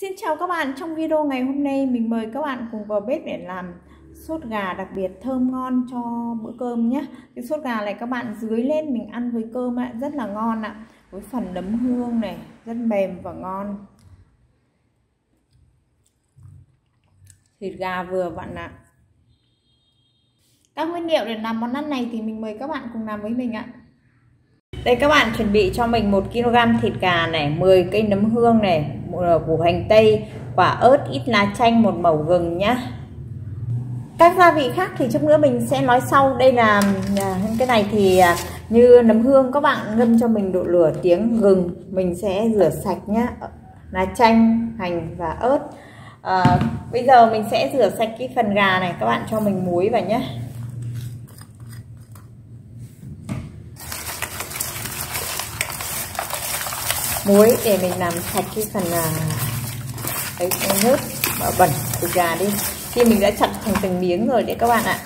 Xin chào các bạn, trong video ngày hôm nay mình mời các bạn cùng vào bếp để làm sốt gà đặc biệt thơm ngon cho bữa cơm nhé. Cái sốt gà này các bạn dưới lên mình ăn với cơm ạ, rất là ngon ạ. Với phần nấm hương này, rất mềm và ngon. Thịt gà vừa bạn ạ. Các nguyên liệu để làm món ăn này thì mình mời các bạn cùng làm với mình ạ. Đây các bạn chuẩn bị cho mình 1 kg thịt gà này 10 cây nấm hương này củ hành tây quả ớt ít lá chanh một mẩu gừng nhá. Các gia vị khác thì chút nữa mình sẽ nói sau. Đây là à, cái này thì à, như nấm hương các bạn ngâm cho mình độ lửa tiếng gừng. Mình sẽ rửa sạch nhá. Lá chanh hành và ớt. À, bây giờ mình sẽ rửa sạch cái phần gà này. Các bạn cho mình muối vào nhé muối để mình làm sạch cái phần ấy cái, cái bẩn của gà đi. Khi mình đã chặt thành từng miếng rồi đấy các bạn ạ.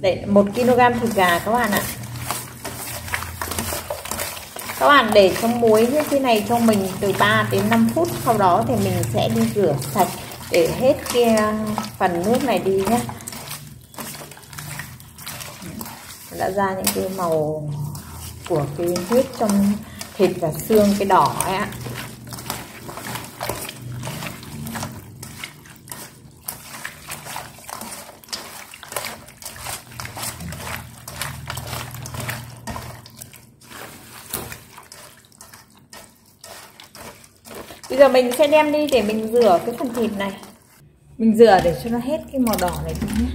Để một kg thịt gà các bạn ạ. Các bạn để trong muối như thế này cho mình từ 3 đến 5 phút sau đó thì mình sẽ đi rửa sạch để hết cái uh, phần nước này đi nhé đã ra những cái màu của cái huyết trong thịt và xương cái đỏ ấy ạ. Bây giờ mình sẽ đem đi để mình rửa cái phần thịt này. Mình rửa để cho nó hết cái màu đỏ này đi nhé.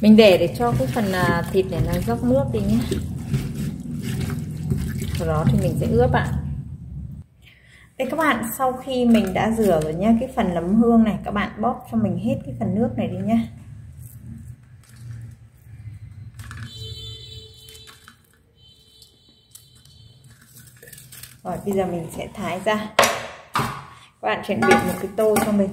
Mình để để cho cái phần à, thịt này nó dốc nước đi nhé. Sau đó thì mình sẽ ướp ạ. Đây các bạn, sau khi mình đã rửa rồi nhé cái phần nấm hương này, các bạn bóp cho mình hết cái phần nước này đi nhé rồi, bây giờ mình sẽ thái ra. Các bạn chuẩn bị một cái tô cho mình.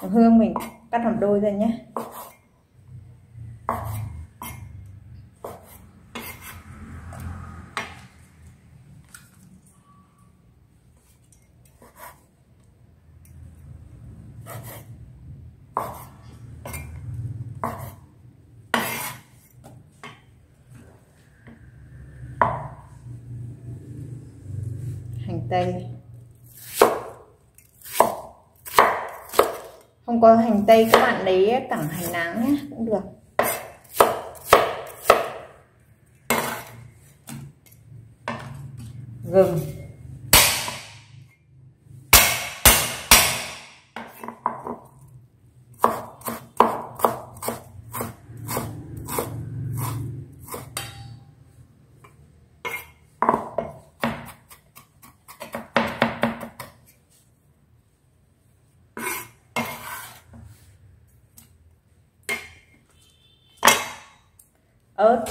Hương mình cắt làm đôi ra nhé. Hành tây. Không có hành tây các bạn lấy cẳng hành náng nhé cũng được. Gừng. Ớt.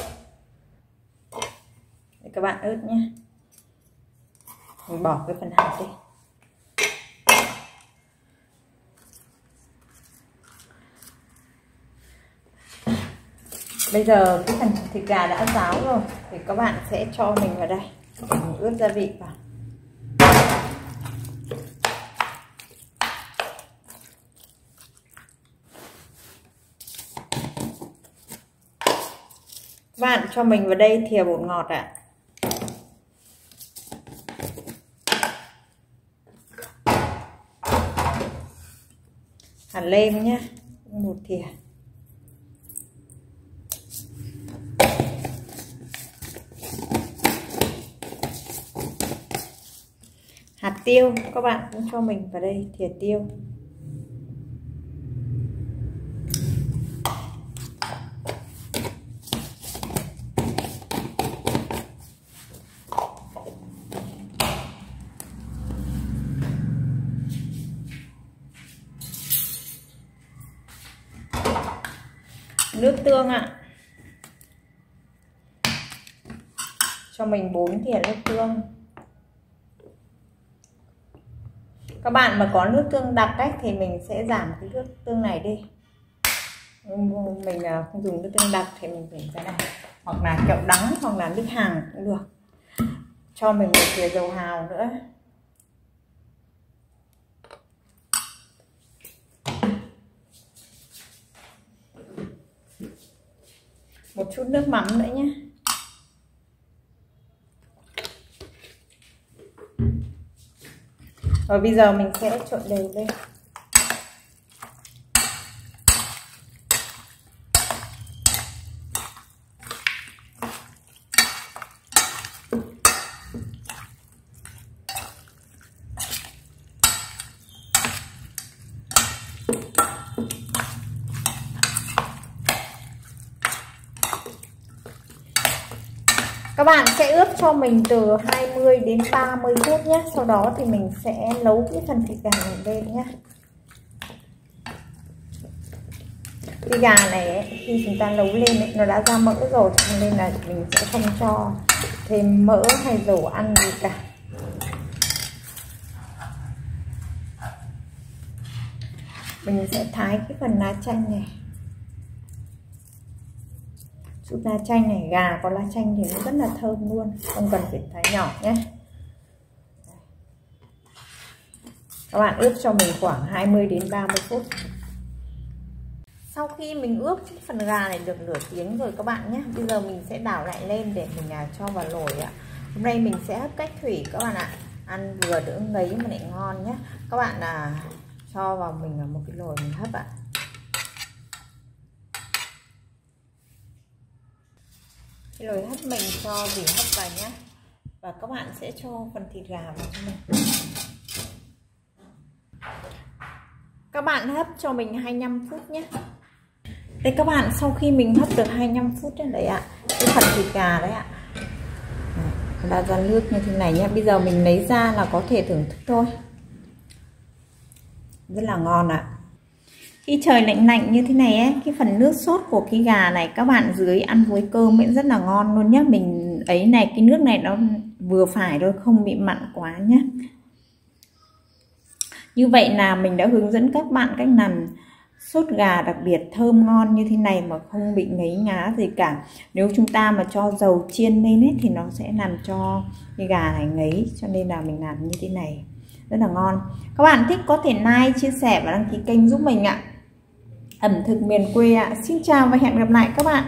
Để các bạn ớt nhé. Mình bỏ cái phần hạt đi. Bây giờ cái phần thịt gà đã ráo rồi, thì các bạn sẽ cho mình vào đây. Mình ướp gia vị vào. Bạn cho mình vào đây thìa bột ngọt ạ. Hạt lem nhé một thìa. Hạt tiêu, các bạn cũng cho mình vào đây, thìa tiêu. Nước tương ạ. Cho mình 4 thìa nước tương. Các bạn mà có nước tương đặc cách thì mình sẽ giảm cái nước tương này đi. Mình không dùng nước tương đặc thì mình phải cái này hoặc là kẹo đắng, hoặc là nước hàng cũng được. Cho mình một thìa dầu hào nữa. Một chút nước mắm nữa nhé. Và bây giờ mình sẽ trộn đều lên các bạn sẽ ướp cho mình từ 20 đến 30 phút nhé. Sau đó thì mình sẽ nấu cái phần thịt gà này lên nhé. Thịt gà này ấy, khi chúng ta nấu lên ấy, nó đã ra mỡ rồi cho nên là mình sẽ không cho thêm mỡ hay dầu ăn gì cả. Mình sẽ thái cái phần lá chanh này súp lá chanh này gà có lá chanh thì nó rất là thơm luôn không cần phải thái nhỏ nhé. Các bạn ướp cho mình khoảng 20 đến 30 phút. Sau khi mình ướp phần gà này được nửa tiếng rồi các bạn nhé bây giờ mình sẽ đảo lại lên để mình à, cho vào nồi ạ. Hôm nay mình sẽ hấp cách thủy các bạn ạ. Ăn vừa đỡ ngấy mà lại ngon nhé. Các bạn à cho vào mình một cái nồi mình hấp ạ. Cái nồi hấp mình cho vỉ hấp vào nhé và các bạn sẽ cho phần thịt gà vào cho mình. Các bạn hấp cho mình 25 phút nhé đây, các bạn, sau khi mình hấp được 25 phút đấy ạ. Cái phần thịt gà đấy ạ. Đã ra nước như thế này nhé bây giờ mình lấy ra là có thể thưởng thức thôi. Rất là ngon ạ khi trời lạnh lạnh như thế này ấy cái phần nước sốt của cái gà này các bạn dưới ăn với cơm cũng rất là ngon luôn nhé mình ấy này cái nước này nó vừa phải thôi không bị mặn quá nhé như vậy là mình đã hướng dẫn các bạn cách làm sốt gà đặc biệt thơm ngon như thế này mà không bị ngấy ngá gì cả. Nếu chúng ta mà cho dầu chiên lên ấy, thì nó sẽ làm cho cái gà này ngấy cho nên là mình làm như thế này. Rất là ngon. Các bạn thích có thể like chia sẻ và đăng ký kênh giúp mình ạ ẩm thực miền quê ạ. Xin chào và hẹn gặp lại các bạn.